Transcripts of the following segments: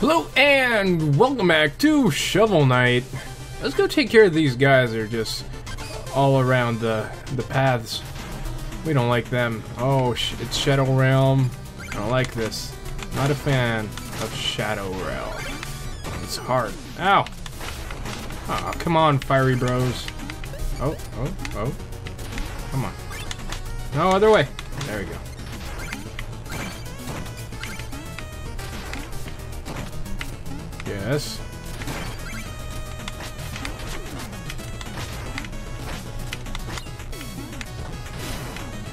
Hello and welcome back to Shovel Knight. Let's go take care of these guys that are just all around the the paths. We don't like them. Oh, it's Shadow Realm. I don't like this. Not a fan of Shadow Realm. It's hard. Ow! Aw, come on, fiery bros. Oh, oh, oh. Come on. No, other way. There we go. Yes.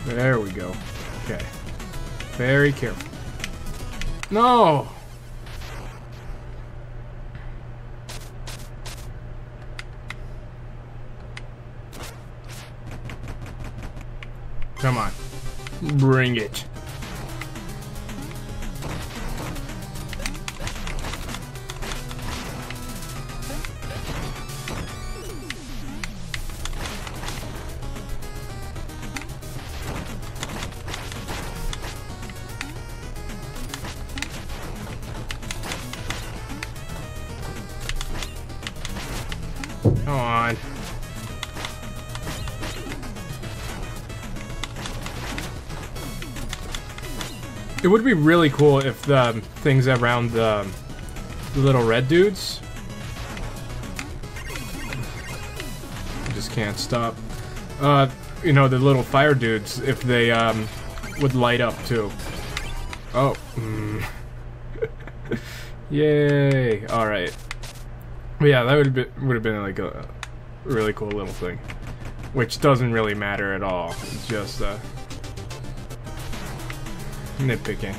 There we go. Okay. Very careful. No! Come on. Bring it. It would be really cool if the things around the, the little red dudes. I just can't stop. Uh, you know, the little fire dudes, if they um, would light up too. Oh. Mm. Yay. Alright. But yeah, that would be, would have been like a really cool little thing, which doesn't really matter at all. It's just uh, nitpicking,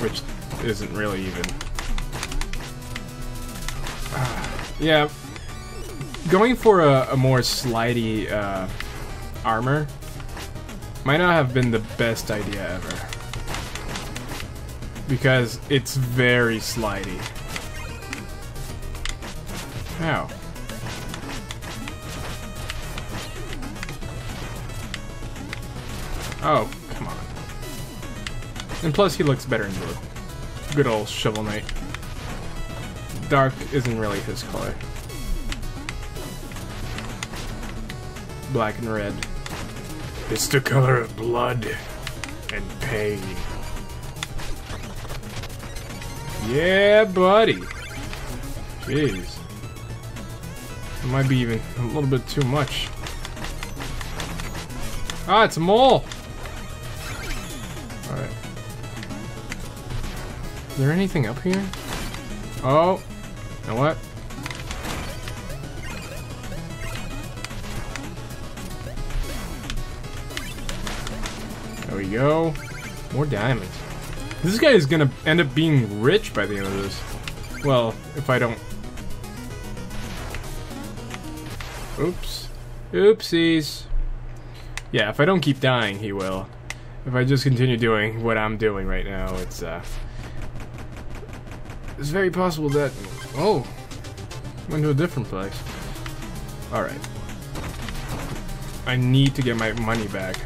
which isn't really even. yeah, going for a, a more slidey uh, armor might not have been the best idea ever because it's very slidey. Ow. Oh. And plus, he looks better in blue. Good old Shovel Knight. Dark isn't really his color. Black and red. It's the color of blood and pain. Yeah, buddy. Jeez. It might be even a little bit too much. Ah, it's a mole! Alright. Is there anything up here? Oh! Know what? There we go. More diamonds. This guy is gonna end up being rich by the end of this. Well, if I don't... Oops. Oopsies. Yeah, if I don't keep dying, he will. If I just continue doing what I'm doing right now, it's, uh... It's very possible that... Oh! Went to a different place. Alright. I need to get my money back.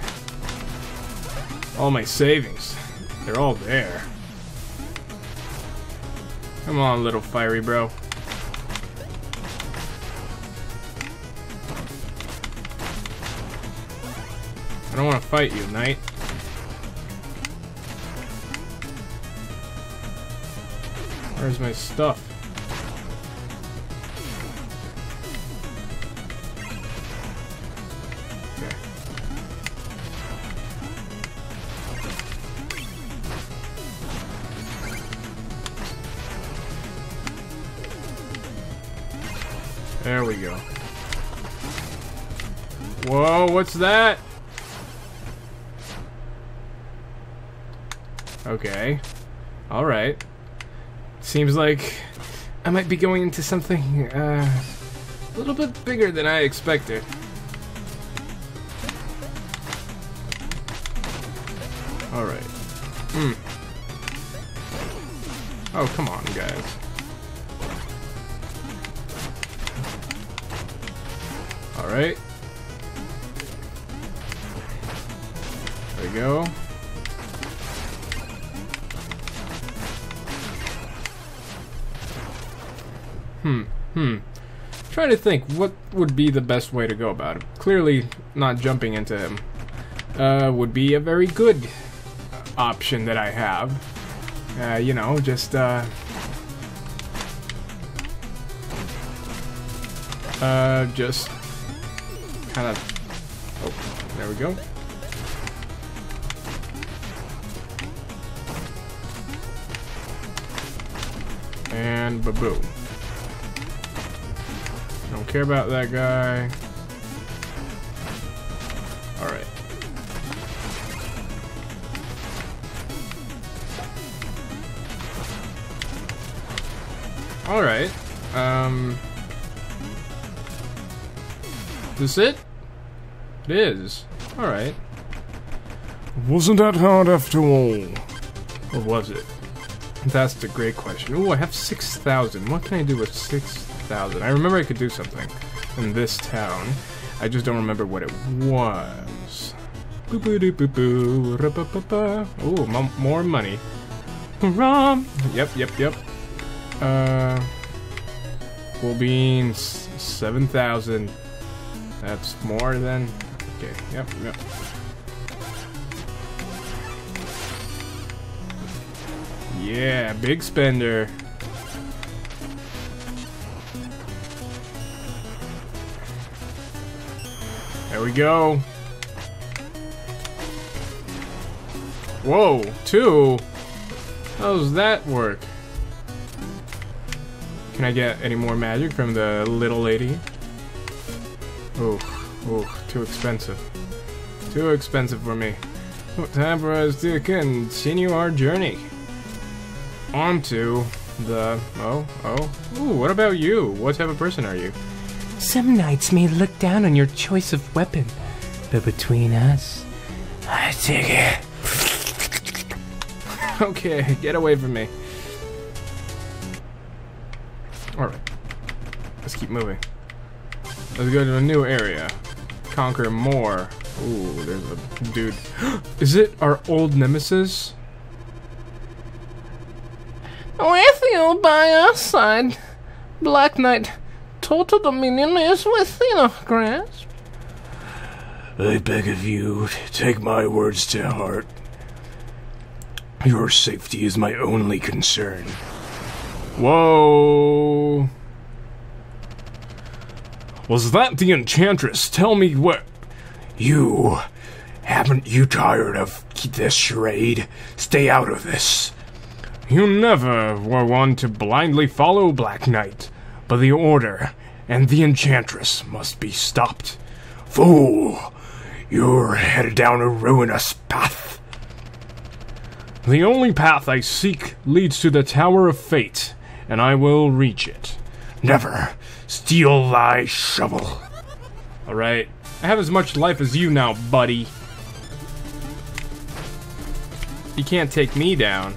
All my savings. They're all there. Come on, little fiery bro. I don't want to fight you, knight. Where's my stuff? There we go. Whoa, what's that? Okay. Alright. Seems like I might be going into something uh, a little bit bigger than I expected. Alright. Hmm. Oh, come on, guys. Alright. There we go. Hmm. Hmm. Trying to think what would be the best way to go about it. Clearly, not jumping into him uh, would be a very good option that I have. Uh, you know, just uh, uh, just kind of. Oh, there we go. And ba-boom. Don't care about that guy. Alright. Alright. Um... Is this it? It is. Alright. Wasn't that hard after all? Or was it? That's the great question. Ooh, I have 6,000. What can I do with 6,000? I remember I could do something in this town. I just don't remember what it was. Ooh, mo- more money. Rum. Yep, yep, yep. Uh, cool beans. 7,000. That's more than. Okay, yep, yep. Yeah, big spender. There we go. Whoa, two? How does that work? Can I get any more magic from the little lady? Oh, oh, too expensive. Too expensive for me. Time for us to continue our journey onto the oh oh ooh what about you what type of person are you Some knights may look down on your choice of weapon, but between us, I take it. okay get away from me. All right. Let's keep moving. Let's go to a new area. Conquer more. Ooh there's a dude. Is it our old nemesis? Oh, With you by our side, Black Knight, total dominion is within our grasp. I beg of you, take my words to heart. Your safety is my only concern. whoa Was that the Enchantress? Tell me what. You. Haven't you tired of this charade? Stay out of this. You never were one to blindly follow Black Knight, but the Order and the Enchantress must be stopped. Fool! You're headed down a ruinous path. The only path I seek leads to the Tower of Fate, and I will reach it. Never steel thy shovel. Alright, I have as much life as you now, buddy. You can't take me down.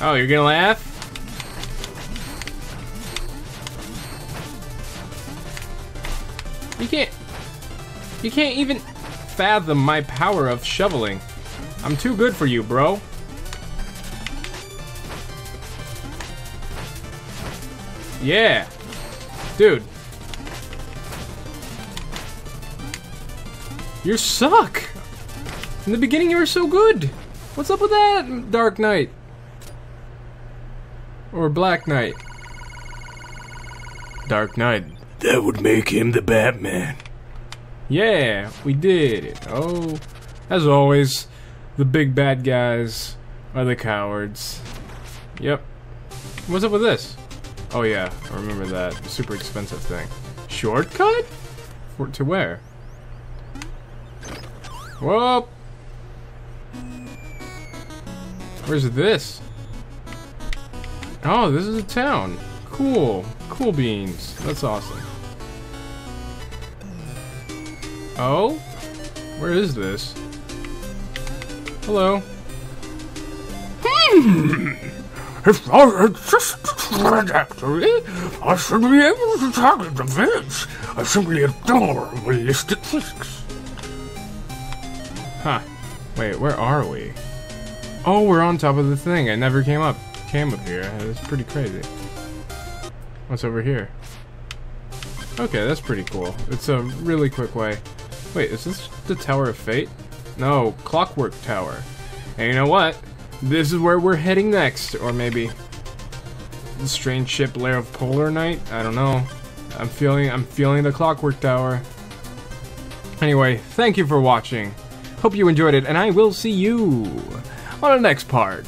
Oh, you're gonna laugh? You can't. You can't even fathom my power of shoveling. I'm too good for you, bro. Yeah. Dude. You suck. In the beginning, you were so good. What's up with that, Dark Knight? Or Black Knight? Dark Knight. That would make him the Batman. Yeah, we did it. Oh, as always, the big bad guys are the cowards. Yep. What's up with this? Oh yeah, I remember that super expensive thing. Shortcut? For, to where? Whoa! Where's this? Oh, this is a town. Cool. Cool beans. That's awesome. Oh? Where is this? Hello. Hmm. If I just trajectory, I should be able to target the village. I simply adore ballistic physics. Huh. Wait, where are we? Oh, we're on top of the thing. I never came up came up here. It's pretty crazy. What's over here? Okay, that's pretty cool. It's a really quick way. Wait, is this the Tower of Fate? No, Clockwork Tower. And you know what? This is where we're heading next. Or maybe the strange ship lair of Polar Knight? I don't know. I'm feeling I'm feeling the Clockwork Tower. Anyway, thank you for watching. Hope you enjoyed it, and I will see you on the next part